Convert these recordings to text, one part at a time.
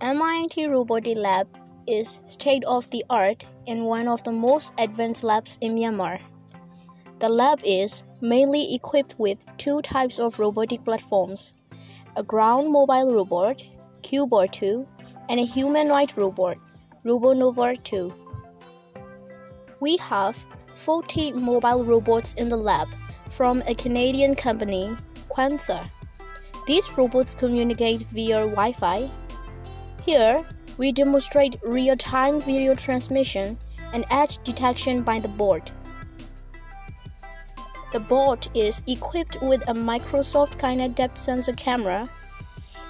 MIIT Robotic Lab is state of the art and one of the most advanced labs in Myanmar. The lab is mainly equipped with two types of robotic platforms a ground mobile robot, QBot 2, and a humanoid robot, RoboNova 2. We have 40 mobile robots in the lab from a Canadian company, Quanser. These robots communicate via Wi Fi here, we demonstrate real-time video transmission and edge detection by the board. The board is equipped with a Microsoft Kinect depth sensor camera,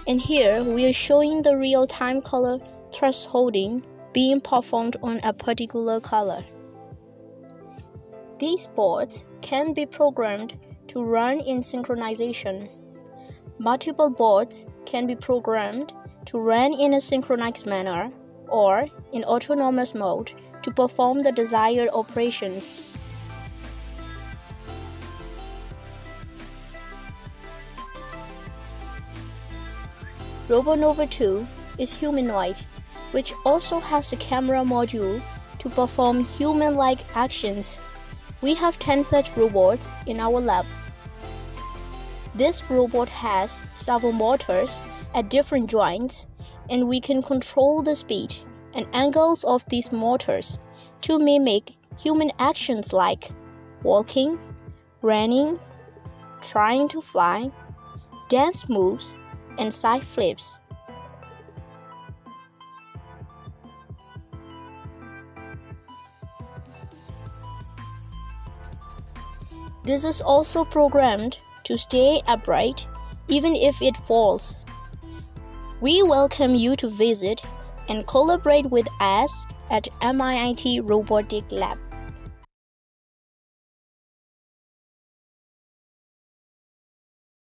and here we are showing the real-time color thresholding being performed on a particular color. These boards can be programmed to run in synchronization. Multiple boards can be programmed to run in a synchronized manner or in autonomous mode to perform the desired operations. RoboNova 2 is humanoid, which also has a camera module to perform human like actions. We have 10 such robots in our lab. This robot has servo motors at different joints, and we can control the speed and angles of these motors to mimic human actions like walking, running, trying to fly, dance moves, and side flips. This is also programmed to stay upright even if it falls. We welcome you to visit and collaborate with us at MIIT Robotic Lab.